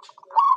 Woo!